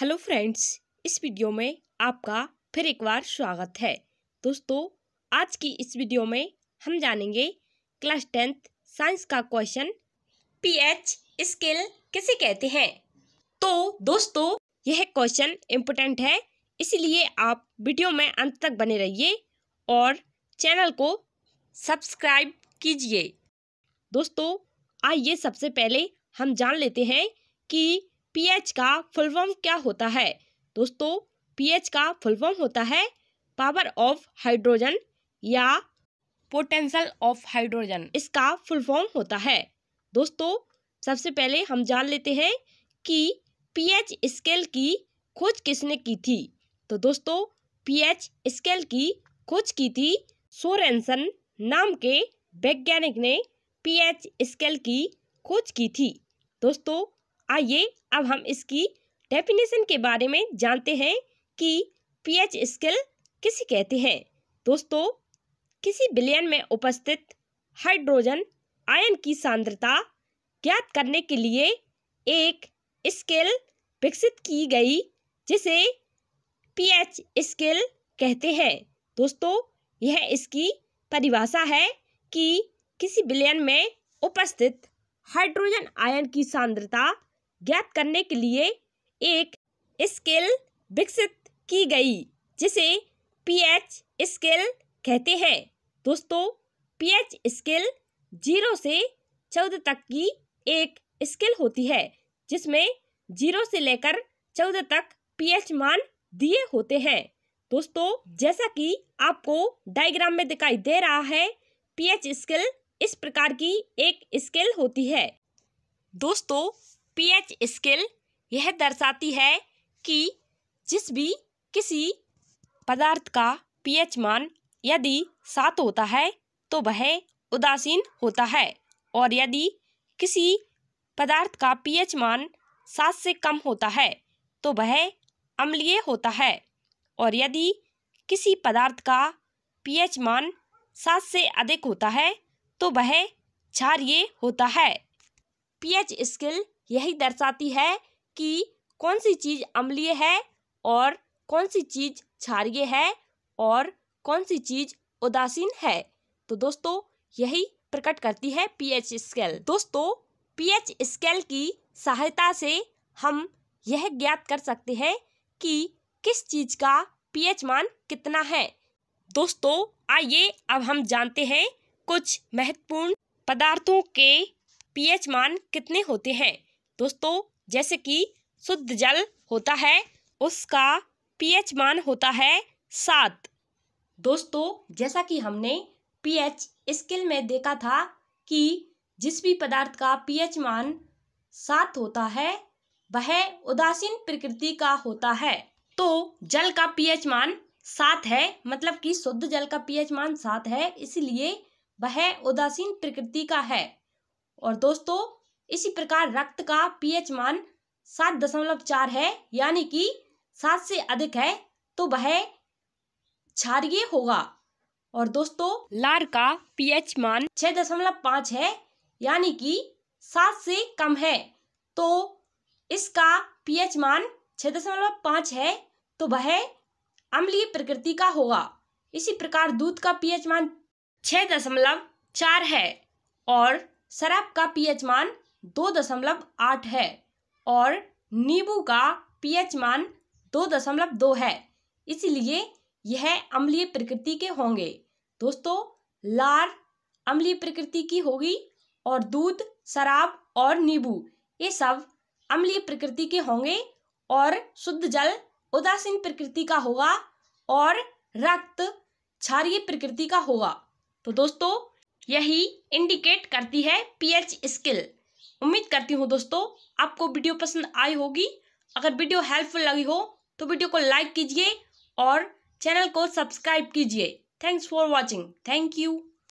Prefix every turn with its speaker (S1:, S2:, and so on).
S1: Hello friends, इस video में आपका फिर एक बार स्वागत है। दोस्तों, आज की इस वीडियो में हम जानेंगे क्लास टेंथ साइंस का क्वेश्चन, पीएच स्केल किसे कहते हैं? तो दोस्तों, यह क्वेश्चन इम्पोर्टेंट है, इसलिए आप वीडियो में अंत तक बने रहिए और चैनल को सब्सक्राइब कीजिए। दोस्तों, आइए सबसे पहले हम जान लेते हैं कि पीएच का फुल फॉर्म क्या होता है? दोस्तों पीएच का फुल फॉर्म होता है पावर ऑफ़ हाइड्रोजन या पोटेंशियल ऑफ़ हाइड्रोजन। इसका फुल फॉर्म होता है। दोस्तों, सबसे पहले हम जान लेते हैं कि पीएच स्केल की खोज किसने की थी। तो दोस्तों पीएच स्केल की खोज की थी सोरेंसन नाम के वैज्ञानिक ने पीएच स्केल की खोज की थी। दोस्तों आइए अब हम इसकी डेफिनेशन के बारे में जानते हैं कि पीएच स्केल किसे कहते हैं। दोस्तों, किसी बिलियन में उपस्थित हाइड्रोजन आयन की सांद्रता ज्ञात करने के लिए एक स्केल विकसित की गई, जिसे पीएच स्केल कहते हैं। दोस्तों, यह इसकी परिभाषा है कि किसी बिलियन में उपस्थित हाइड्रोजन आयन की सांद्रता ज्ञात करने के लिए एक स्केल विकसित की गई, जिसे पीएच स्केल कहते हैं। दोस्तों, पीएच स्केल ज़ीरो से चौदह तक की एक स्केल होती है, जिसमें ज़ीरो से लेकर चौदह तक पीएच मान दिए होते हैं। दोस्तों, जैसा कि आपको डायग्राम में दिखाई दे रहा है, पीएच स्केल इस प्रकार की एक स्केल होती है। दोस्तों पीएच स्केल यह दर्शाती है कि जिस भी किसी पदार्थ का पीएच मान यदि सात होता है तो वह उदासीन होता है। और यदि किसी पदार्थ का पीएच मान सात से कम होता है तो वह अम्लीय होता है। और यदि किसी पदार्थ का पीएच मान सात से अधिक होता है तो वह क्षारीय होता है। पीएच स्केल यही दर्शाती है कि कौन सी चीज़ अम्लीय है और कौन सी चीज़ क्षारीय है और कौन सी चीज़ उदासीन है। तो दोस्तों, यही प्रकट करती है पीएच स्केल। दोस्तों, पीएच स्केल की सहायता से हम यह ज्ञात कर सकते हैं कि किस चीज़ का पीएच मान कितना है। दोस्तों, आइए अब हम जानते हैं कुछ महत्वपूर्ण पदार्थों के पीएच मान कितने होते हैं। दोस्तों, जैसे कि शुद्ध जल होता है, उसका पीएच मान होता है सात। दोस्तों, जैसा कि हमने पीएच स्किल में देखा था कि जिस भी पदार्थ का पीएच मान सात होता है, वह उदासीन प्रकृति का होता है। तो जल का पीएच मान सात है मतलब कि शुद्ध जल का पीएच मान सात है, इसलिए वह उदासीन प्रकृति का है। और दोस्तों इसी प्रकार रक्त का पीएच मान सात दशमलव चार है, यानी कि सात से अधिक है तो वह क्षारीय होगा। और दोस्तों, लार का पीएच मान छह दशमलव पाँच है, यानी कि सात से कम है तो इसका पीएच मान छह दशमलव पाँच है तो वह अम्लीय प्रकृति का होगा। इसी प्रकार दूध का पीएच मान छह दशमलव चार है और शराब का पीएच मान दो दशमलव आठ है और नींबू का पीएच मान दो दशमलव दो है। इसलिए यह अम्लीय प्रकृति के होंगे। दोस्तों, लार अम्लीय प्रकृति की होगी और दूध, शराब और नींबू, ये सब अम्लीय प्रकृति के होंगे और शुद्ध जल उदासीन प्रकृति का होगा और रक्त क्षारीय प्रकृति का होगा। तो दोस्तों, यही इंडिकेट करती है पीएच स्किल उम्मीद करती हूँ दोस्तों, आपको वीडियो पसंद आई होगी। अगर वीडियो हेल्पफुल लगी हो तो वीडियो को लाइक कीजिए और चैनल को सब्सक्राइब कीजिए। Thanks for watching thank you